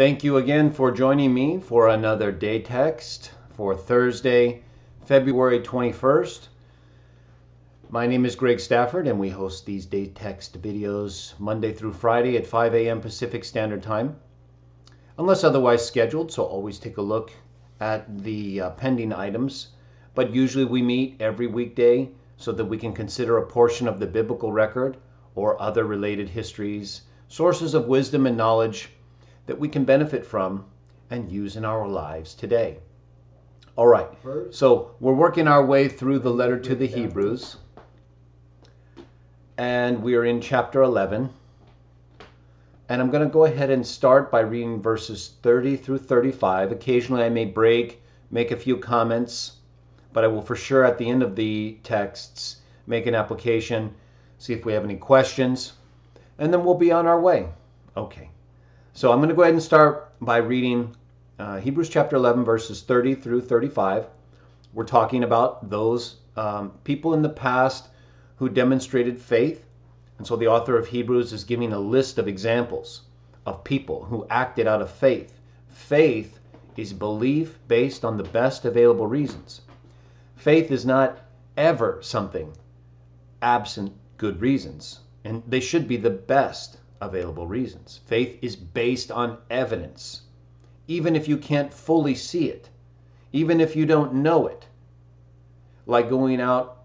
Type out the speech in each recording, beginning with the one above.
Thank you again for joining me for another day text for Thursday, February 21st. My name is Greg Stafford, and we host these day text videos Monday through Friday at 5 a.m. Pacific Standard Time, unless otherwise scheduled. So always take a look at the uh, pending items. But usually we meet every weekday so that we can consider a portion of the biblical record or other related histories, sources of wisdom and knowledge that we can benefit from and use in our lives today. All right, so we're working our way through the letter to the Hebrews, and we are in chapter 11. And I'm going to go ahead and start by reading verses 30 through 35. Occasionally I may break, make a few comments, but I will for sure at the end of the texts make an application, see if we have any questions, and then we'll be on our way. Okay. So I'm going to go ahead and start by reading uh, Hebrews chapter 11, verses 30 through 35. We're talking about those um, people in the past who demonstrated faith. And so the author of Hebrews is giving a list of examples of people who acted out of faith. Faith is belief based on the best available reasons. Faith is not ever something absent good reasons, and they should be the best available reasons. Faith is based on evidence, even if you can't fully see it, even if you don't know it. Like going out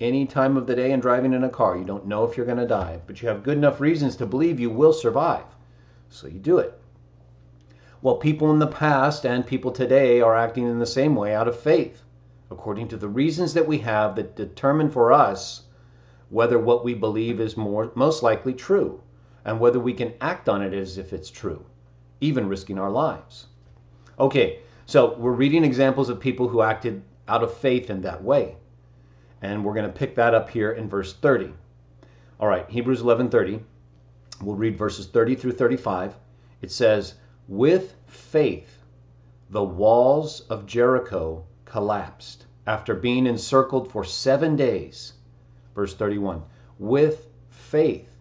any time of the day and driving in a car. You don't know if you're going to die, but you have good enough reasons to believe you will survive. So you do it. Well, people in the past and people today are acting in the same way out of faith, according to the reasons that we have that determine for us whether what we believe is more most likely true and whether we can act on it as if it's true, even risking our lives. Okay, so we're reading examples of people who acted out of faith in that way. And we're going to pick that up here in verse 30. All right, Hebrews 11:30. We'll read verses 30 through 35. It says, "With faith the walls of Jericho collapsed after being encircled for 7 days." Verse 31. "With faith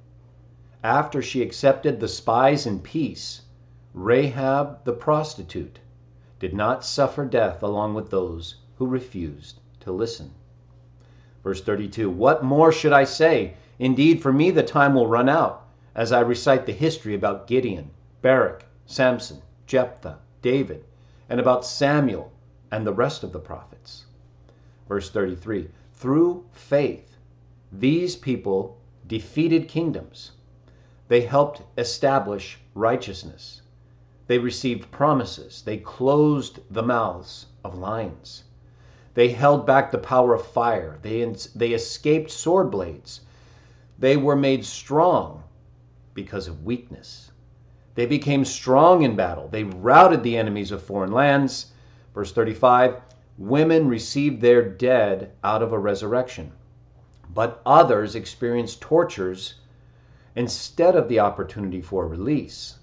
after she accepted the spies in peace, Rahab the prostitute did not suffer death along with those who refused to listen. Verse 32 What more should I say? Indeed, for me the time will run out as I recite the history about Gideon, Barak, Samson, Jephthah, David, and about Samuel and the rest of the prophets. Verse 33 Through faith, these people defeated kingdoms they helped establish righteousness. They received promises. They closed the mouths of lions. They held back the power of fire. They, they escaped sword blades. They were made strong because of weakness. They became strong in battle. They routed the enemies of foreign lands. Verse 35 Women received their dead out of a resurrection, but others experienced tortures instead of the opportunity for release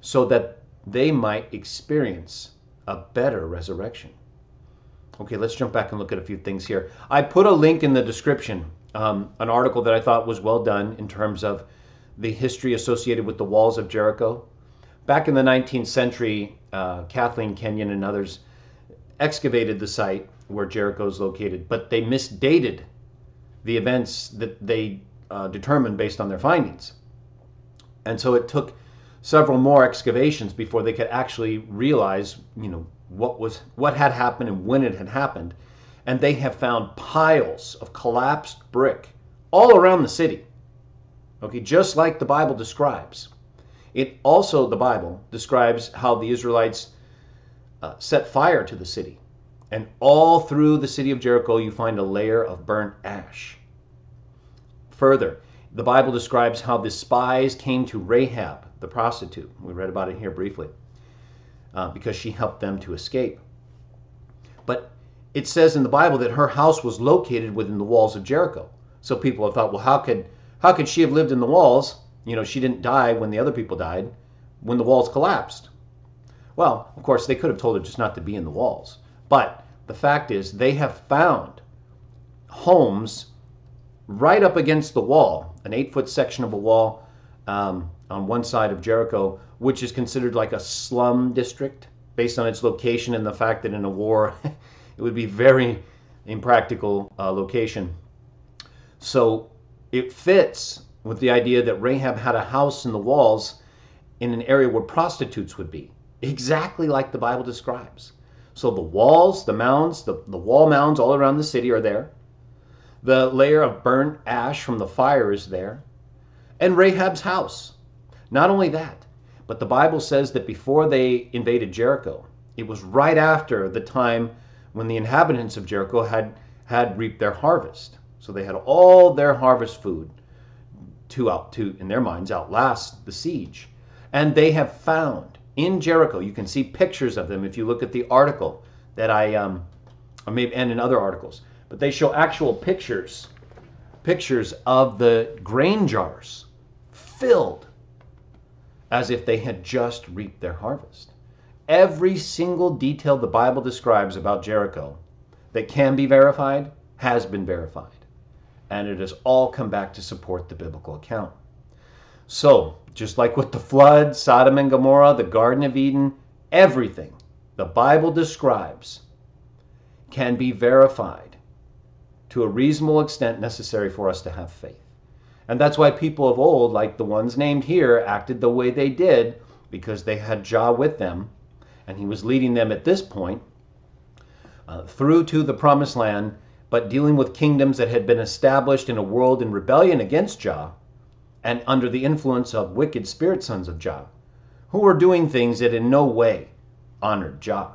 so that they might experience a better resurrection. Okay, let's jump back and look at a few things here. I put a link in the description, um, an article that I thought was well done in terms of the history associated with the walls of Jericho. Back in the 19th century, uh, Kathleen Kenyon and others excavated the site where Jericho is located, but they misdated the events that they uh, determined based on their findings. And so it took several more excavations before they could actually realize, you know, what was what had happened and when it had happened. And they have found piles of collapsed brick all around the city. Okay, just like the Bible describes. It also, the Bible describes how the Israelites uh, set fire to the city. And all through the city of Jericho, you find a layer of burnt ash. Further, the Bible describes how the spies came to Rahab, the prostitute. We read about it here briefly, uh, because she helped them to escape. But it says in the Bible that her house was located within the walls of Jericho. So people have thought, well, how could how could she have lived in the walls? You know, she didn't die when the other people died, when the walls collapsed. Well, of course, they could have told her just not to be in the walls. But the fact is, they have found homes right up against the wall, an eight foot section of a wall um, on one side of Jericho, which is considered like a slum district based on its location and the fact that in a war it would be very impractical uh, location. So it fits with the idea that Rahab had a house in the walls in an area where prostitutes would be, exactly like the Bible describes. So the walls, the mounds, the, the wall mounds all around the city are there. The layer of burnt ash from the fire is there. And Rahab's house. Not only that, but the Bible says that before they invaded Jericho, it was right after the time when the inhabitants of Jericho had, had reaped their harvest. So they had all their harvest food to out to in their minds outlast the siege. And they have found in Jericho, you can see pictures of them if you look at the article that I um or maybe and in other articles, but they show actual pictures pictures of the grain jars filled as if they had just reaped their harvest. Every single detail the Bible describes about Jericho that can be verified has been verified. And it has all come back to support the biblical account. So, just like with the flood, Sodom and Gomorrah, the Garden of Eden, everything the Bible describes can be verified to a reasonable extent necessary for us to have faith. And that's why people of old, like the ones named here, acted the way they did because they had Jah with them and he was leading them at this point uh, through to the promised land, but dealing with kingdoms that had been established in a world in rebellion against Jah and under the influence of wicked spirit sons of Jah, who were doing things that in no way honored Jah.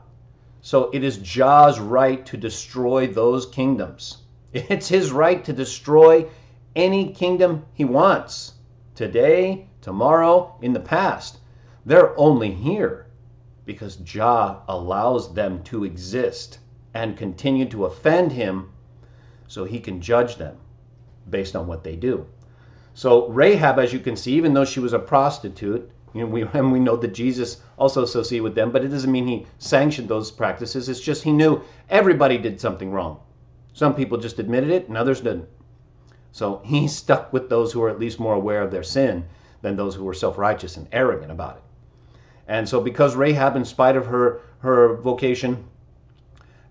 So it is Jah's right to destroy those kingdoms. It's his right to destroy any kingdom he wants today, tomorrow, in the past. They're only here because Jah allows them to exist and continue to offend him so he can judge them based on what they do. So Rahab, as you can see, even though she was a prostitute, you know, we, and we know that Jesus also associated with them, but it doesn't mean he sanctioned those practices. It's just he knew everybody did something wrong. Some people just admitted it and others didn't. So he stuck with those who were at least more aware of their sin than those who were self righteous and arrogant about it. And so, because Rahab, in spite of her, her vocation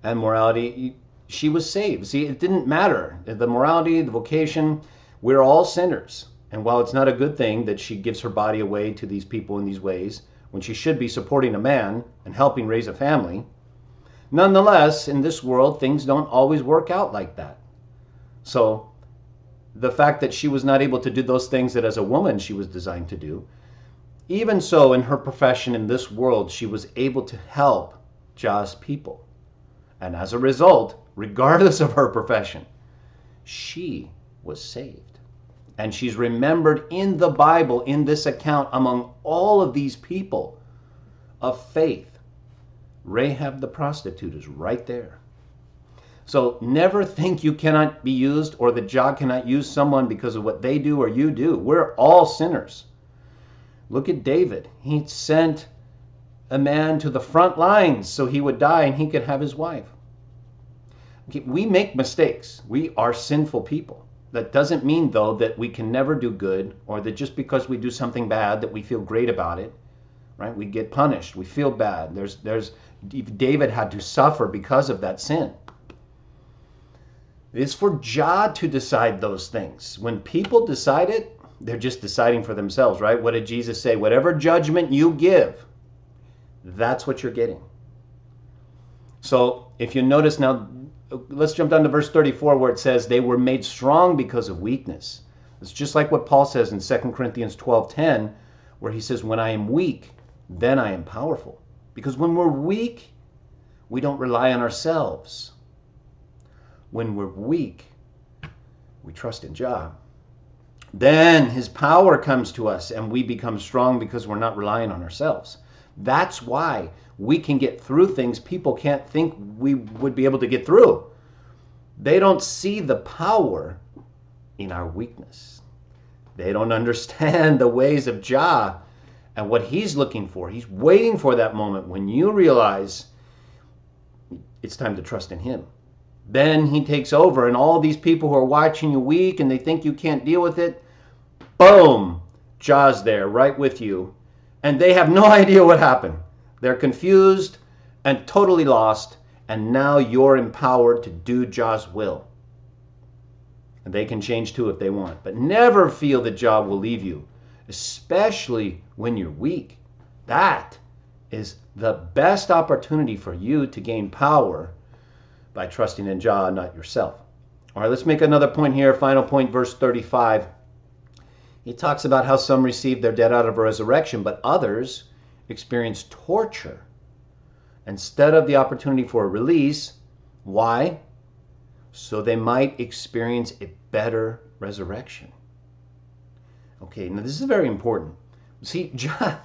and morality, she was saved. See, it didn't matter. The morality, the vocation, we're all sinners. And while it's not a good thing that she gives her body away to these people in these ways, when she should be supporting a man and helping raise a family, nonetheless, in this world, things don't always work out like that. So, the fact that she was not able to do those things that as a woman she was designed to do even so, in her profession in this world, she was able to help Jah's people. And as a result, regardless of her profession, she was saved. And she's remembered in the Bible, in this account, among all of these people of faith. Rahab the prostitute is right there. So never think you cannot be used or that Jah cannot use someone because of what they do or you do. We're all sinners. Look at David. He sent a man to the front lines so he would die and he could have his wife. Okay, we make mistakes. We are sinful people. That doesn't mean, though, that we can never do good or that just because we do something bad that we feel great about it. Right? We get punished. We feel bad. There's, there's, David had to suffer because of that sin. It's for Jah to decide those things. When people decide it, they're just deciding for themselves, right? What did Jesus say? Whatever judgment you give, that's what you're getting. So if you notice now, let's jump down to verse 34 where it says, They were made strong because of weakness. It's just like what Paul says in 2 Corinthians 12:10, where he says, When I am weak, then I am powerful. Because when we're weak, we don't rely on ourselves. When we're weak, we trust in Jah. Then his power comes to us and we become strong because we're not relying on ourselves. That's why we can get through things people can't think we would be able to get through. They don't see the power in our weakness. They don't understand the ways of Jah and what he's looking for. He's waiting for that moment when you realize it's time to trust in him. Then he takes over, and all these people who are watching you weak and they think you can't deal with it, boom, Jah's there right with you, and they have no idea what happened. They're confused and totally lost, and now you're empowered to do Jah's will. And they can change too if they want. But never feel that Jah will leave you, especially when you're weak. That is the best opportunity for you to gain power by trusting in Jah, not yourself. All right, let's make another point here. Final point, verse 35. He talks about how some receive their dead out of a resurrection, but others experience torture instead of the opportunity for a release. Why? So they might experience a better resurrection. Okay, now this is very important. See, Jah,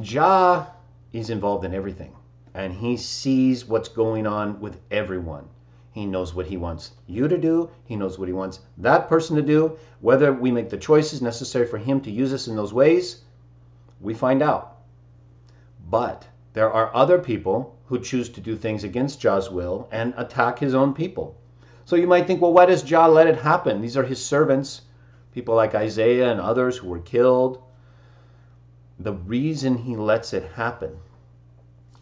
Jah is involved in everything, and he sees what's going on with everyone. He knows what he wants you to do. He knows what he wants that person to do. Whether we make the choices necessary for him to use us in those ways, we find out. But there are other people who choose to do things against Jah's will and attack his own people. So you might think, well, why does Jah let it happen? These are his servants, people like Isaiah and others who were killed. The reason he lets it happen,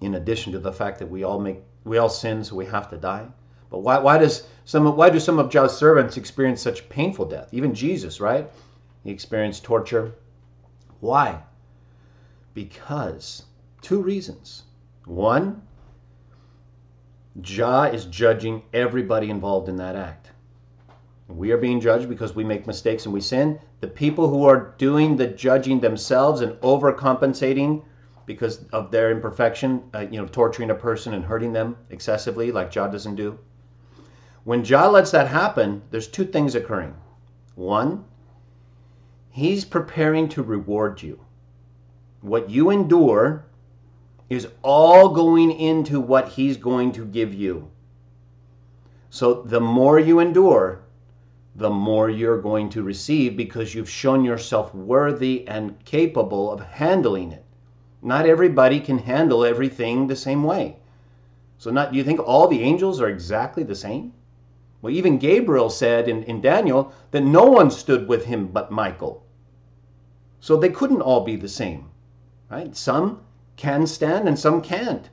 in addition to the fact that we all make we all sin, so we have to die. But why, why does some why do some of Jah's servants experience such painful death? Even Jesus, right? He experienced torture. Why? Because two reasons. One, Jah is judging everybody involved in that act. We are being judged because we make mistakes and we sin. The people who are doing the judging themselves and overcompensating because of their imperfection, uh, you know, torturing a person and hurting them excessively, like Jah doesn't do. When Jah lets that happen, there's two things occurring. One, he's preparing to reward you. What you endure is all going into what he's going to give you. So the more you endure, the more you're going to receive because you've shown yourself worthy and capable of handling it. Not everybody can handle everything the same way. So not do you think all the angels are exactly the same? Well, even Gabriel said in, in Daniel that no one stood with him but Michael. So they couldn't all be the same. Right? Some can stand and some can't.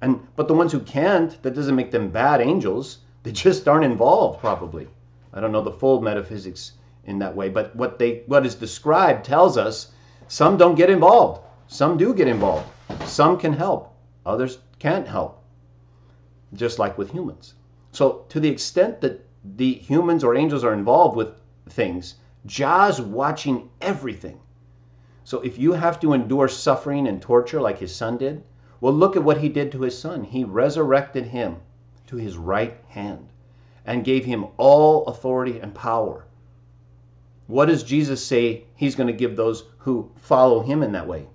And but the ones who can't, that doesn't make them bad angels. They just aren't involved probably. I don't know the full metaphysics in that way, but what they what is described tells us some don't get involved. Some do get involved. Some can help. Others can't help. Just like with humans. So to the extent that the humans or angels are involved with things, Jah's watching everything. So if you have to endure suffering and torture like his son did, well, look at what he did to his son. He resurrected him to his right hand and gave him all authority and power. What does Jesus say he's going to give those who follow him in that way?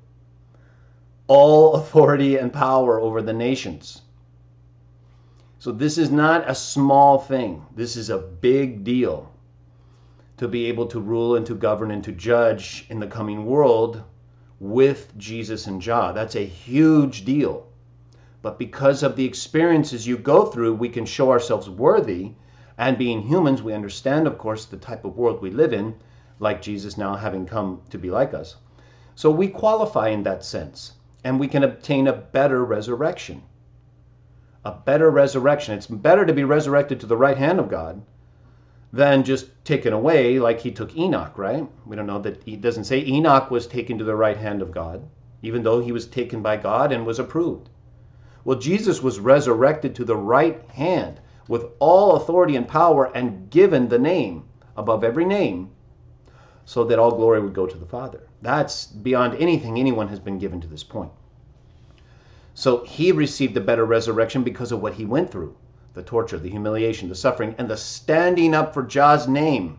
All authority and power over the nations. So this is not a small thing. This is a big deal to be able to rule and to govern and to judge in the coming world with Jesus and Jah. That's a huge deal. But because of the experiences you go through, we can show ourselves worthy. And being humans, we understand, of course, the type of world we live in, like Jesus now having come to be like us. So we qualify in that sense, and we can obtain a better resurrection. A better resurrection. It's better to be resurrected to the right hand of God than just taken away like he took Enoch, right? We don't know that he doesn't say Enoch was taken to the right hand of God, even though he was taken by God and was approved. Well, Jesus was resurrected to the right hand with all authority and power and given the name above every name so that all glory would go to the Father. That's beyond anything anyone has been given to this point. So he received a better resurrection because of what he went through the torture, the humiliation, the suffering, and the standing up for Jah's name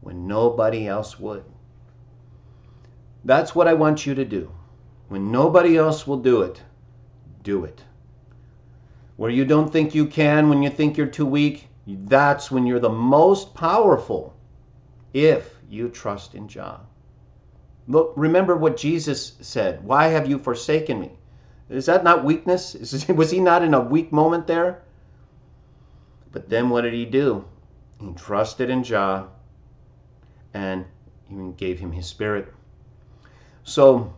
when nobody else would. That's what I want you to do. When nobody else will do it, do it. Where you don't think you can, when you think you're too weak, that's when you're the most powerful if you trust in Jah. Look, remember what Jesus said. Why have you forsaken me? Is that not weakness? Was he not in a weak moment there? But then what did he do? He trusted in Jah and even gave him his spirit. So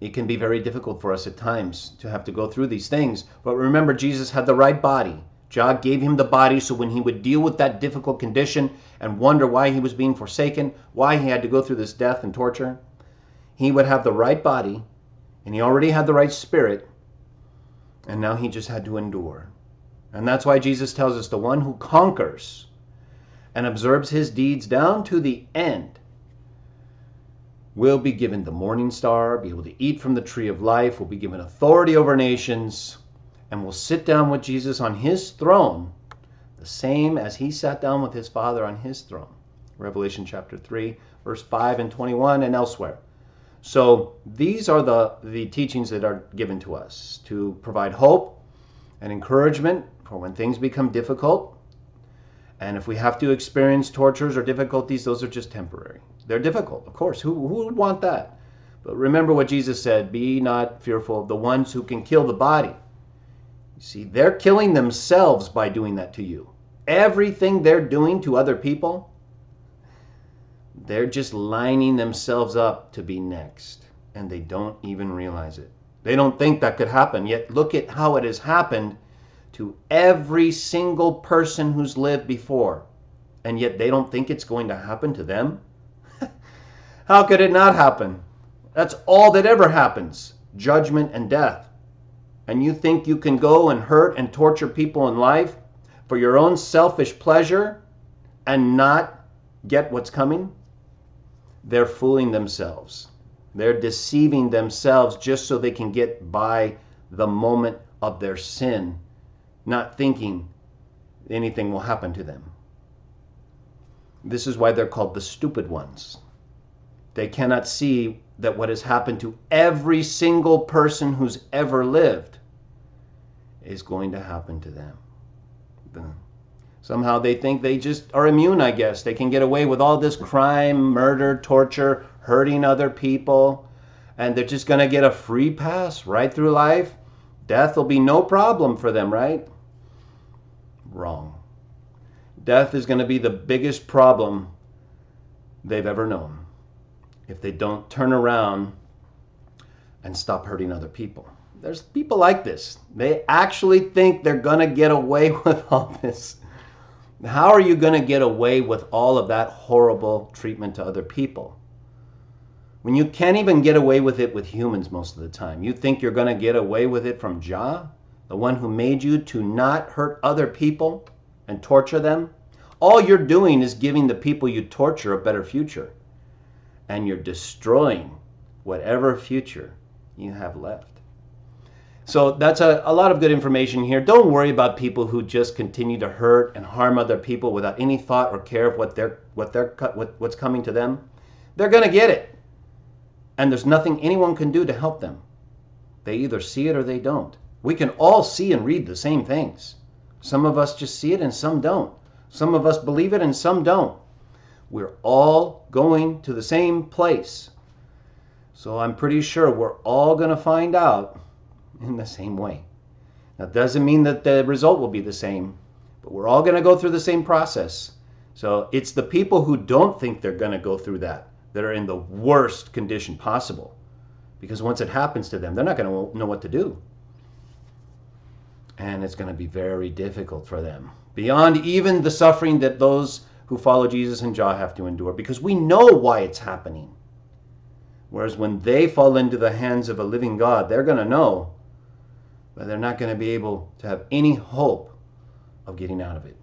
it can be very difficult for us at times to have to go through these things. But remember, Jesus had the right body. Jah gave him the body so when he would deal with that difficult condition and wonder why he was being forsaken, why he had to go through this death and torture, he would have the right body and he already had the right spirit, and now he just had to endure. And that's why Jesus tells us the one who conquers and observes his deeds down to the end will be given the morning star, be able to eat from the tree of life, will be given authority over nations, and will sit down with Jesus on his throne, the same as he sat down with his Father on his throne. Revelation chapter 3, verse 5 and 21, and elsewhere. So these are the, the teachings that are given to us to provide hope and encouragement for when things become difficult. And if we have to experience tortures or difficulties, those are just temporary. They're difficult, of course. Who, who would want that? But remember what Jesus said Be not fearful of the ones who can kill the body. You see, they're killing themselves by doing that to you. Everything they're doing to other people, they're just lining themselves up to be next. And they don't even realize it. They don't think that could happen. Yet look at how it has happened to every single person who's lived before. And yet they don't think it's going to happen to them. How could it not happen? That's all that ever happens judgment and death. And you think you can go and hurt and torture people in life for your own selfish pleasure and not get what's coming? They're fooling themselves. They're deceiving themselves just so they can get by the moment of their sin not thinking anything will happen to them. This is why they're called the stupid ones. They cannot see that what has happened to every single person who's ever lived is going to happen to them. Somehow they think they just are immune, I guess. They can get away with all this crime, murder, torture, hurting other people, and they're just going to get a free pass right through life. Death will be no problem for them, right? Wrong. Death is going to be the biggest problem they've ever known if they don't turn around and stop hurting other people. There's people like this. They actually think they're going to get away with all this. How are you going to get away with all of that horrible treatment to other people? when you can't even get away with it with humans most of the time. You think you're going to get away with it from Jah, the one who made you to not hurt other people and torture them? All you're doing is giving the people you torture a better future. And you're destroying whatever future you have left. So that's a, a lot of good information here. Don't worry about people who just continue to hurt and harm other people without any thought or care of what they're, what they're, what, what's coming to them. They're going to get it and there's nothing anyone can do to help them. They either see it or they don't. We can all see and read the same things. Some of us just see it and some don't. Some of us believe it and some don't. We're all going to the same place. So I'm pretty sure we're all going to find out in the same way. That doesn't mean that the result will be the same, but we're all going to go through the same process. So it's the people who don't think they're going to go through that that are in the worst condition possible. Because once it happens to them, they're not going to know what to do. And it's going to be very difficult for them. Beyond even the suffering that those who follow Jesus and Jah have to endure. Because we know why it's happening. Whereas when they fall into the hands of a living God, they're going to know, but they're not going to be able to have any hope of getting out of it.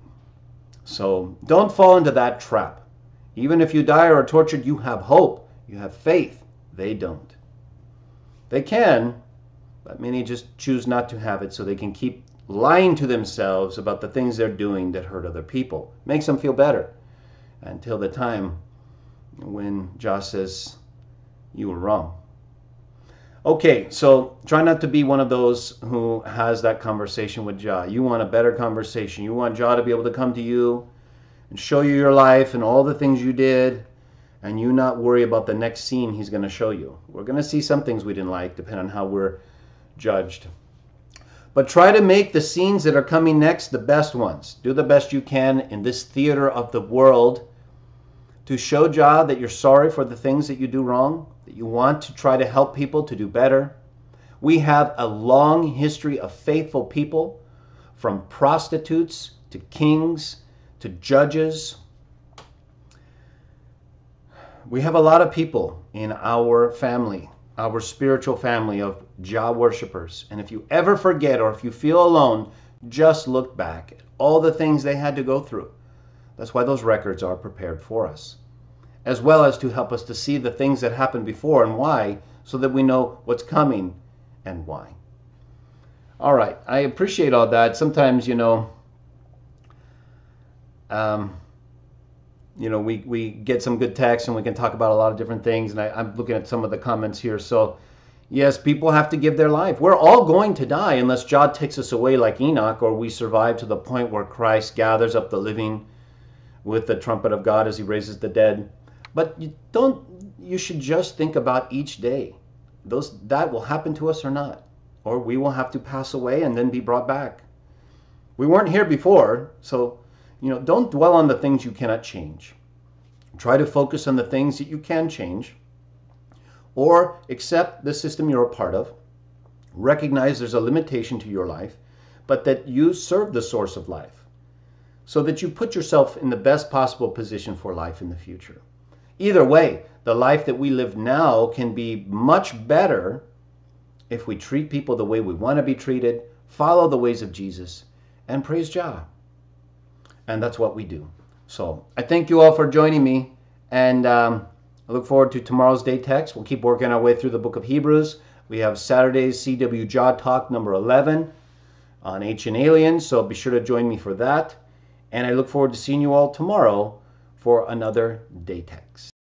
So don't fall into that trap. Even if you die or are tortured, you have hope. You have faith. They don't. They can, but many just choose not to have it so they can keep lying to themselves about the things they're doing that hurt other people. Makes them feel better until the time when Jah says, You were wrong. Okay, so try not to be one of those who has that conversation with Jah. You want a better conversation. You want Jah to be able to come to you and show you your life and all the things you did and you not worry about the next scene he's going to show you. We're going to see some things we didn't like depending on how we're judged. But try to make the scenes that are coming next the best ones. Do the best you can in this theater of the world to show Jah that you're sorry for the things that you do wrong that you want to try to help people to do better. We have a long history of faithful people, from prostitutes to kings to judges. We have a lot of people in our family, our spiritual family of Jah worshippers. And if you ever forget or if you feel alone, just look back at all the things they had to go through. That's why those records are prepared for us, as well as to help us to see the things that happened before and why, so that we know what's coming and why. All right, I appreciate all that. Sometimes, you know, um, you know, we, we get some good text and we can talk about a lot of different things. And I, I'm looking at some of the comments here. So, yes, people have to give their life. We're all going to die unless God takes us away like Enoch, or we survive to the point where Christ gathers up the living with the trumpet of God as he raises the dead. But you don't you should just think about each day. Those that will happen to us or not. Or we will have to pass away and then be brought back. We weren't here before, so you know, don't dwell on the things you cannot change. Try to focus on the things that you can change. Or accept the system you're a part of. Recognize there's a limitation to your life, but that you serve the source of life so that you put yourself in the best possible position for life in the future. Either way, the life that we live now can be much better if we treat people the way we want to be treated, follow the ways of Jesus, and praise Jah. And that's what we do. So I thank you all for joining me, and um, I look forward to tomorrow's day text. We'll keep working our way through the book of Hebrews. We have Saturday's CW Jah Talk number 11 on Ancient Aliens, so be sure to join me for that. And I look forward to seeing you all tomorrow for another day text.